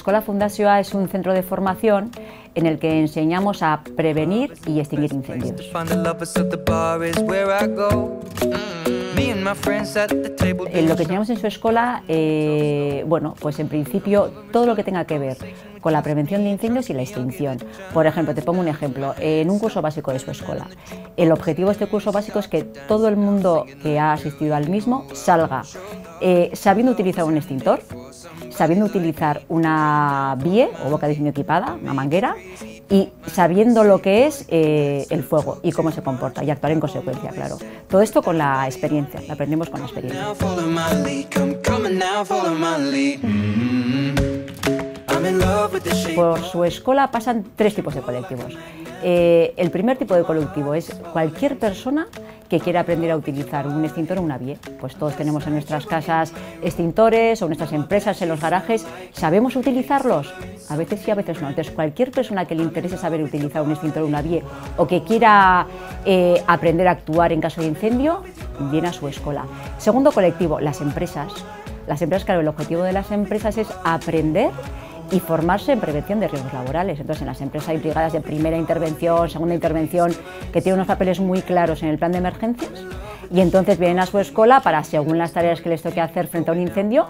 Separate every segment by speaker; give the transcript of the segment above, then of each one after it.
Speaker 1: su escuela Fundación es un centro de formación en el que enseñamos a prevenir y extinguir incendios. En lo que enseñamos en su escuela, eh, bueno, pues en principio todo lo que tenga que ver con la prevención de incendios y la extinción. Por ejemplo, te pongo un ejemplo, en un curso básico de su escuela. El objetivo de este curso básico es que todo el mundo que ha asistido al mismo salga eh, sabiendo utilizar un extintor, sabiendo utilizar una BIE o boca de incendio equipada, una manguera, y sabiendo lo que es eh, el fuego y cómo se comporta y actuar en consecuencia, claro. Todo esto con la experiencia, lo aprendemos con la experiencia. Por su escuela pasan tres tipos de colectivos. Eh, el primer tipo de colectivo es cualquier persona que quiera aprender a utilizar un extintor o una vie. Pues todos tenemos en nuestras casas extintores o nuestras empresas, en los garajes. ¿Sabemos utilizarlos? A veces sí, a veces no. Entonces, cualquier persona que le interese saber utilizar un extintor o una vie o que quiera eh, aprender a actuar en caso de incendio, viene a su escuela. Segundo colectivo, las empresas. Las empresas, claro, el objetivo de las empresas es aprender y formarse en prevención de riesgos laborales. Entonces, en las empresas hay brigadas de primera intervención, segunda intervención, que tienen unos papeles muy claros en el plan de emergencias y entonces vienen a su escuela para, según las tareas que les toque hacer frente a un incendio,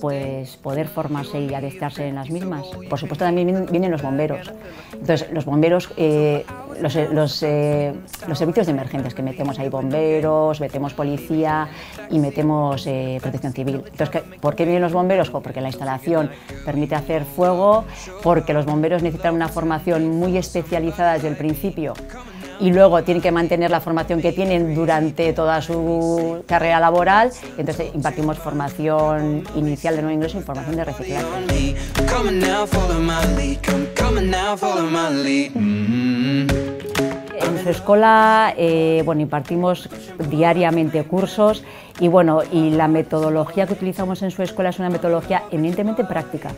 Speaker 1: pues poder formarse y adestrarse en las mismas. Por supuesto también vienen los bomberos. Entonces los bomberos, eh, los, los, eh, los, servicios de emergencias que metemos ahí, bomberos, metemos policía y metemos eh, protección civil. Entonces, ¿por qué vienen los bomberos? Porque la instalación permite hacer fuego, porque los bomberos necesitan una formación muy especializada desde el principio y luego tienen que mantener la formación que tienen durante toda su carrera laboral. Entonces impartimos formación inicial de nuevo ingreso y formación de reciclaje. En su escuela eh, bueno, impartimos diariamente cursos y, bueno, y la metodología que utilizamos en su escuela es una metodología eminentemente práctica.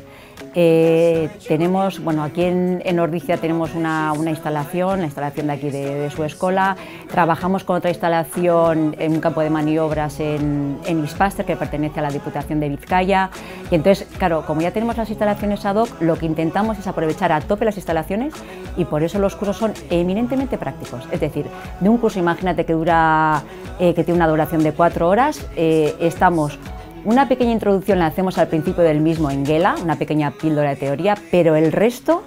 Speaker 1: Eh, tenemos, bueno, aquí en, en Ordicia tenemos una, instalación, la instalación de aquí de, su escuela. Trabajamos con otra instalación en un campo de maniobras en, en Ispaster, que pertenece a la Diputación de Vizcaya. Y entonces, claro, como ya tenemos las instalaciones ad hoc, lo que intentamos es aprovechar a tope las instalaciones y por eso los cursos son eminentemente prácticos. Es decir, de un curso, imagínate que dura, eh, que tiene una duración de cuatro horas, eh, estamos una pequeña introducción la hacemos al principio del mismo en Gela, una pequeña píldora de teoría, pero el resto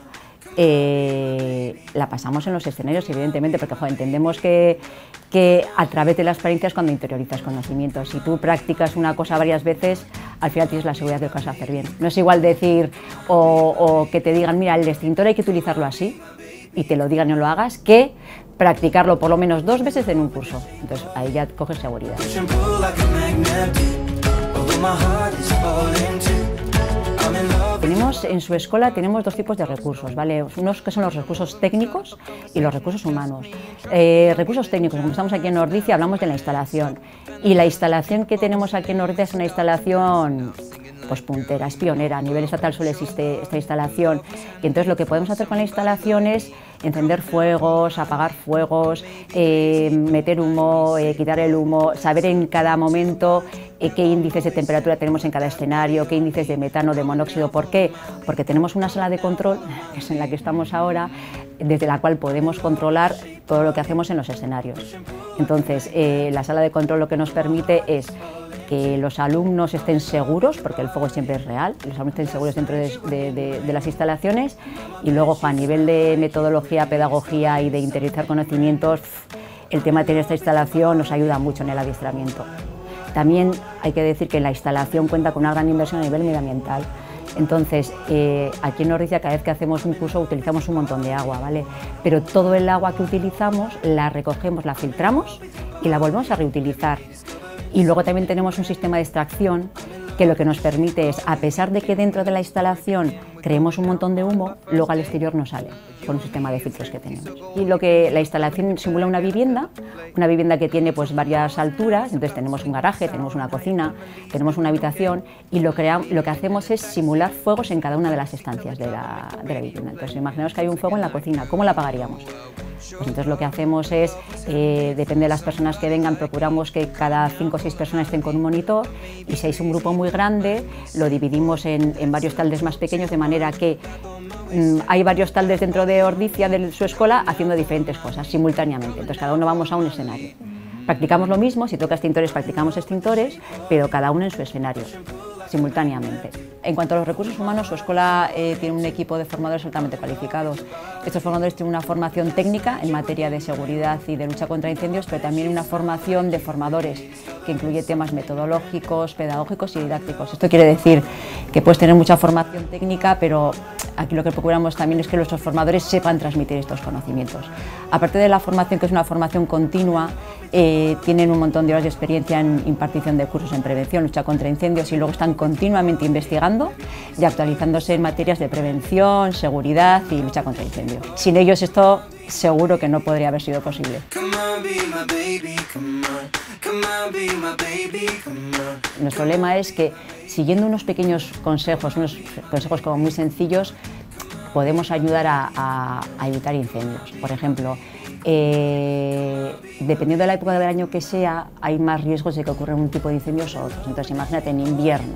Speaker 1: eh, la pasamos en los escenarios, evidentemente, porque entendemos que, que, a través de las experiencias cuando interiorizas conocimientos. Si tú practicas una cosa varias veces, al final tienes la seguridad de que vas a hacer bien. No es igual decir o, o que te digan, mira, el extintor hay que utilizarlo así, y te lo digan y no lo hagas, que practicarlo por lo menos dos veces en un curso. Entonces ahí ya coges seguridad. Tenemos en su escuela tenemos dos tipos de recursos, ¿vale? Unos que son los recursos técnicos y los recursos humanos. Eh, recursos técnicos, como estamos aquí en Nordicia, hablamos de la instalación. Y la instalación que tenemos aquí en Nordicia es una instalación pues puntera, es pionera. A nivel estatal solo existe esta instalación. Y entonces lo que podemos hacer con la instalación es encender fuegos, apagar fuegos, eh, meter humo, eh, quitar el humo, saber en cada momento eh, qué índices de temperatura tenemos en cada escenario, qué índices de metano, de monóxido. ¿Por qué? Porque tenemos una sala de control, que es en la que estamos ahora, desde la cual podemos controlar todo lo que hacemos en los escenarios. Entonces, la sala de control lo que nos permite es que los alumnos estén seguros, porque el fuego siempre es real, los alumnos estén seguros dentro de, las instalaciones y luego a nivel de metodología, pedagogía y de interiorizar conocimientos, el tema de tener esta instalación nos ayuda mucho en el adiestramiento. También hay que decir que la instalación cuenta con una gran inversión a nivel medioambiental. Entonces, eh, aquí en Norricia cada vez que hacemos un curso utilizamos un montón de agua, ¿vale? Pero todo el agua que utilizamos la recogemos, la filtramos y la volvemos a reutilizar. Y luego también tenemos un sistema de extracción que lo que nos permite es, a pesar de que dentro de la instalación creemos un montón de humo, luego al exterior no sale por un sistema de filtros que tenemos. Y lo que la instalación simula una vivienda, una vivienda que tiene pues varias alturas, entonces tenemos un garaje, tenemos una cocina, tenemos una habitación y lo, lo que hacemos es simular fuegos en cada una de las estancias de la, de la vivienda. Entonces imaginaos que hay un fuego en la cocina, ¿cómo la apagaríamos? Pues entonces lo que hacemos es, eh, depende de las personas que vengan, procuramos que cada cinco o seis personas estén con un monitor y si es un grupo muy grande, lo dividimos en, varios taldes más pequeños de manera que mm, hay varios taldes dentro de Ordicia, de su escuela, haciendo diferentes cosas simultáneamente. Entonces cada uno vamos a un escenario. Practicamos lo mismo, si toca extintores practicamos extintores, pero cada uno en su escenario simultáneamente. En cuanto a los recursos humanos, su escuela eh, tiene un equipo de formadores altamente cualificados. Estos formadores tienen una formación técnica en materia de seguridad y de lucha contra incendios, pero también una formación de formadores que incluye temas metodológicos, pedagógicos y didácticos. Esto quiere decir que puedes tener mucha formación técnica, pero aquí lo que procuramos también es que nuestros formadores sepan transmitir estos conocimientos. Aparte de la formación, que es una formación continua, eh, tienen un montón de horas de experiencia en impartición de cursos en prevención, lucha contra incendios y luego están continuamente investigando y actualizándose en materias de prevención, seguridad y lucha contra incendios. Sin ellos esto seguro que no podría haber sido posible. Nuestro lema es que siguiendo unos pequeños consejos, unos consejos como muy sencillos, podemos ayudar a evitar incendios. Por ejemplo, eh, dependiendo de la época del año que sea, hay más riesgos de que ocurran un tipo de incendios o otros. Entonces, imagínate en invierno.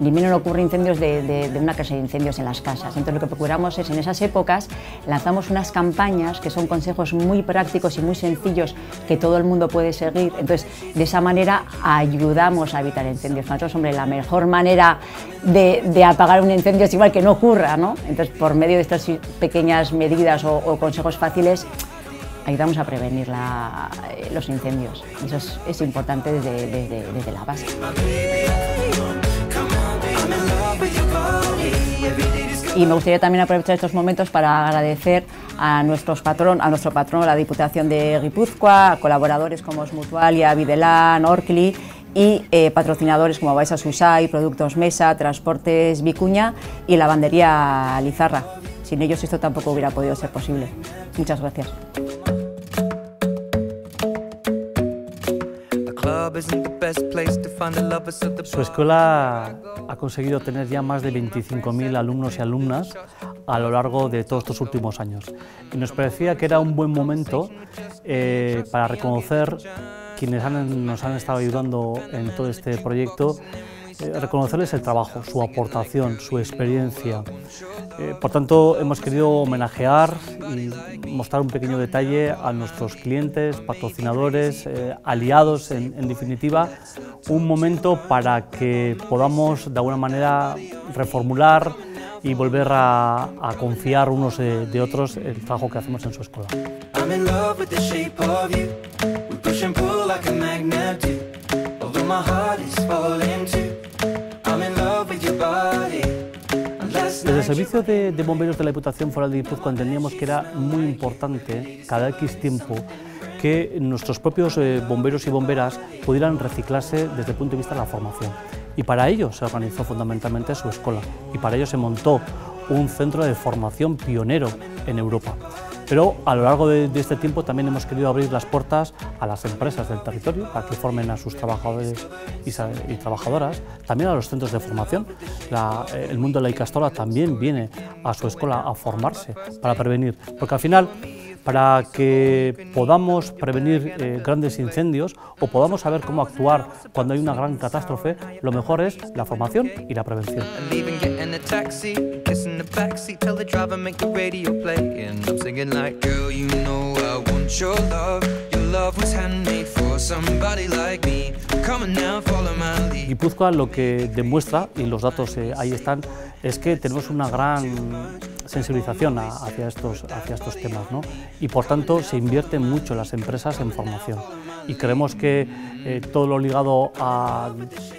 Speaker 1: En invierno no ocurren incendios de, una casa de incendios en las casas. Entonces, lo que procuramos es, en esas épocas, lanzamos unas campañas que son consejos muy prácticos y muy sencillos que todo el mundo puede seguir. Entonces, de esa manera ayudamos a evitar incendios. Nosotros, hombre, la mejor manera de, apagar un incendio es igual que no ocurra, ¿no? Entonces, por medio de estas pequeñas medidas o, consejos fáciles, ayudamos a prevenir eh, los incendios. Eso es, importante desde, la base. Y me gustaría también aprovechar estos momentos para agradecer a, nuestros patrón, a nuestro patrón, la Diputación de Guipúzcoa, a colaboradores como Smutualia, Videlán, Orcli y eh, patrocinadores como Baisa Susay, Productos Mesa, Transportes Vicuña y Lavandería Lizarra. Sin ellos esto tampoco hubiera podido ser posible. Muchas gracias.
Speaker 2: Su escuela ha conseguido tener ya más de 25.000 alumnos y alumnas a lo largo de todos estos últimos años. Y nos parecía que era un buen momento eh, para reconocer quienes nos han estado ayudando en todo este proyecto eh, reconocerles el trabajo, su aportación, su experiencia. Eh, por tanto, hemos querido homenajear y mostrar un pequeño detalle a nuestros clientes, patrocinadores, eh, aliados, en, definitiva, un momento para que podamos de alguna manera reformular y volver a, confiar unos de, otros el trabajo que hacemos en su escuela. Desde el servicio de, bomberos de la Diputación Foral de Guipúzcoa entendíamos que era muy importante cada X tiempo que nuestros propios eh, bomberos y bomberas pudieran reciclarse desde el punto de vista de la formación. Y para ello se organizó fundamentalmente su escuela y para ello se montó un centro de formación pionero en Europa. Pero a lo largo de, este tiempo también hemos querido abrir las puertas a las empresas del territorio para que formen a sus trabajadores y, trabajadoras, también a los centros de formación. Eh, el mundo de la Icastola también viene a su escuela a formarse para prevenir, porque al final para que podamos prevenir eh, grandes incendios o podamos saber cómo actuar cuando hay una gran catástrofe, lo mejor es la formación y la prevención. Guipúzcoa lo que demuestra, y los datos eh, ahí están, es que tenemos una gran sensibilización hacia, estos, hacia estos temas ¿no? y por tanto se invierte mucho las empresas en formación y creemos que eh, todo lo ligado a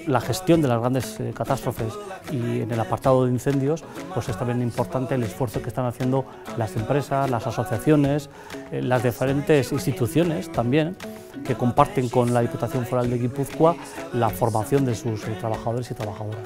Speaker 2: la gestión de las grandes eh, catástrofes y en el apartado de incendios pues es también importante el esfuerzo que están haciendo las empresas, las asociaciones, eh, las diferentes instituciones también que comparten con la Diputación Foral de Guipúzcoa la formación de sus trabajadores y trabajadoras.